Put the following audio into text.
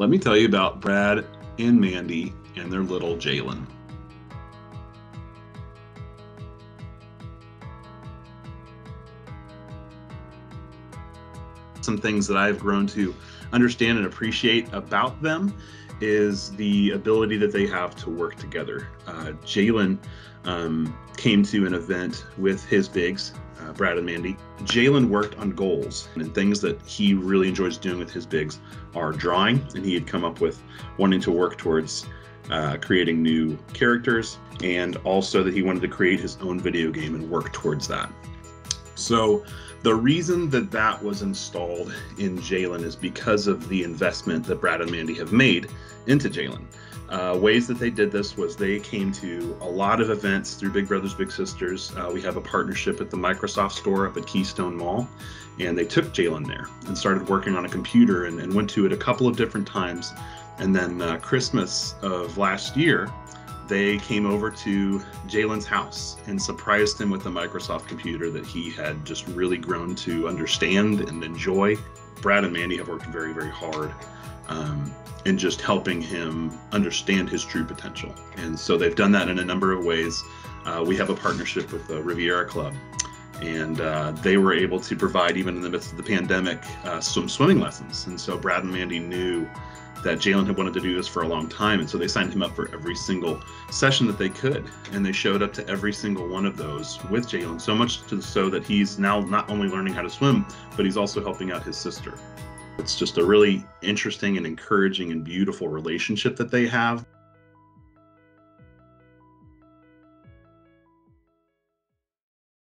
let me tell you about Brad and Mandy and their little Jaylen. Some things that I've grown to understand and appreciate about them is the ability that they have to work together. Uh, Jaylen um, came to an event with his bigs, uh, Brad and Mandy. Jaylen worked on goals and things that he really enjoys doing with his bigs are drawing, and he had come up with wanting to work towards uh, creating new characters, and also that he wanted to create his own video game and work towards that. So, the reason that that was installed in Jaylen is because of the investment that Brad and Mandy have made into Jaylen. Uh, ways that they did this was they came to a lot of events through Big Brothers Big Sisters. Uh, we have a partnership at the Microsoft store up at Keystone Mall, and they took Jaylen there and started working on a computer and, and, went to it a couple of different times. And then uh, Christmas of last year, they came over to Jaylen's house and surprised him with a Microsoft computer that he had just really grown to understand and enjoy. Brad and Mandy have worked very, very hard um, in just helping him understand his true potential. And so they've done that in a number of ways. Uh, we have a partnership with the Riviera Club, and uh, they were able to provide, even in the midst of the pandemic, uh, some swimming lessons. And so Brad and Mandy knew that Jaylen had wanted to do this for a long time. And so they signed him up for every single session that they could. And they showed up to every single one of those with Jaylen, so much to so that he's now not only learning how to swim, but he's also helping out his sister. It's just a really interesting and encouraging and beautiful relationship that they have.